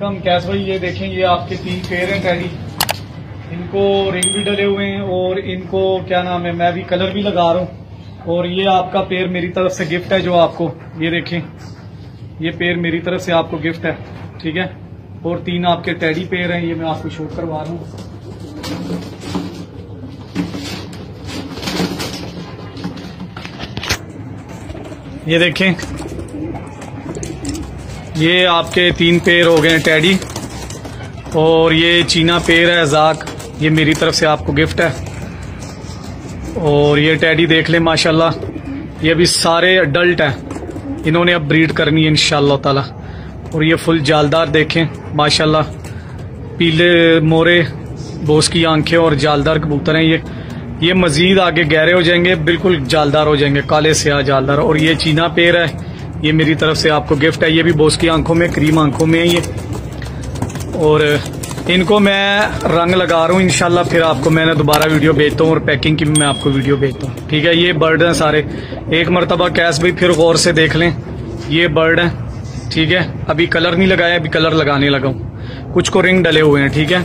कम कैस भाई ये देखें ये आपके तीन पेयर हैं टैडी इनको रिंग भी डले हुए हैं और इनको क्या नाम है, मैं भी कलर भी लगा रहा हूँ। और ये आपका पेयर मेरी तरफ़ से गिफ्ट है जो आपको, ये देखें। ये पेयर मेरी तरफ़ से आपको गिफ्ट है, ठीक है? और तीन आपके टैडी पेयर हैं, ये मैं आपको शूट करवा रहा हूँ। ये देखें ये आपके तीन पेयर हो गए हैं टैडी। और ये चीना पेयर है, जाक। ये मेरी तरफ़ से आपको गिफ्ट है। और ये टैडी देख लें, माशाल्लाह। ये अभी सारे अडल्ट हैं। इन्होंने अब ब्रीड करनी है, इंशाल्लाह ताला। और ये फुल जालदार देखें, माशाल्लाह। पीले मोरे, बोस की आँखें और जालदार कबूतर हैं ये। ये मजीद आगे गहरे हो जाएँगे, बिल्कुल जालदार हो जाएँगे, काले स्याह जालदार। और ये चीना पेड़ है। ये मेरी तरफ़ से आपको गिफ्ट है। ये भी बोस की आँखों में, क्रीम आँखों में है ये। और, इनको मैं रंग लगा रहा हूँ इनशाला फिर आपको मैंने दोबारा वीडियो भेजता हूँ और पैकिंग की मैं आपको वीडियो भेजता हूँ। ठीक है, ये बर्ड हैं सारे। एक मरतबा कैश भी फिर गौर से देख लें। ये बर्ड हैं, ठीक है। अभी कलर नहीं लगाया, अभी कलर लगाने लगा हूँ। कुछ को रिंग डले हुए हैं, ठीक है।